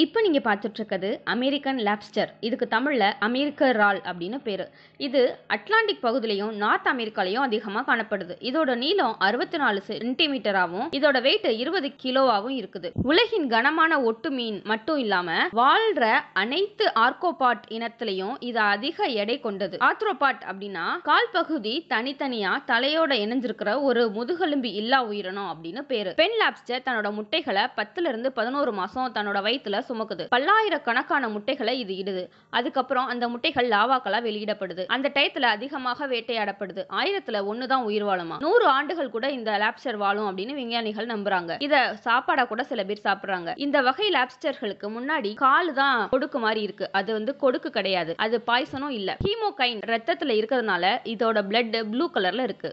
இப்போ நீங்கள் பார்த்துட்ருக்கிறது American lobster. இதுக்கு தமிழில் அமெரிக்க இறால் அப்படின்னு பேர். இது அட்லாண்டிக் பகுதியிலையும் நார்த் அமெரிக்காலையும் அதிகமாக காணப்படுது. இதோட நீளம் அறுபத்தி நாலு சென்டிமீட்டராகவும் இதோட வெயிட் இருபது கிலோவாகவும் இருக்குது. உலகின் கனமான ஒட்டு மீன் மட்டும் இல்லாமல் வாழ்ற அனைத்து ஆர்கோபாட் இனத்திலையும் இது அதிக எடை கொண்டது. ஆத்ரோபாட் அப்படின்னா கால் பகுதி தனித்தனியாக தலையோட இணைஞ்சிருக்கிற ஒரு முதுகெலும்பு இல்லா உயிரினம் அப்படின்னு பேர். பெண் லாப்ஸ்டர் தன்னோட முட்டைகளை பத்துல இருந்து பதினோரு மாசம் தன்னோட வயிற்றுல சுமக்குது. பல்லாயிரக்கணக்கான முட்டைகளை இது இடுது. அதுக்கப்புறம் அந்த முட்டைகள் லாவாக்களா வெளியிடப்படுது. அந்த டயத்துல அதிகமாக வேட்டையாடப்படுது. ஆயிரத்துல ஒண்ணுதான் உயிர் வாழுமா? நூறு ஆண்டுகள் கூட இந்த லாப்ஸ்டர் வாழும் அப்படின்னு விஞ்ஞானிகள் நம்புறாங்க. இத சாப்பாடா கூட சில பேர் சாப்பிடுறாங்க. இந்த வகை லாப்ஸ்டர்களுக்கு முன்னாடி காலு தான் கொடுக்கு மாதிரி இருக்கு. அது வந்து கொடுக்கு கிடையாது. அது பாய்சனும் இல்ல. ஹீமோகைன் ரத்தத்துல இருக்கிறதுனால இதோட பிளட் ப்ளூ கலர்ல இருக்கு.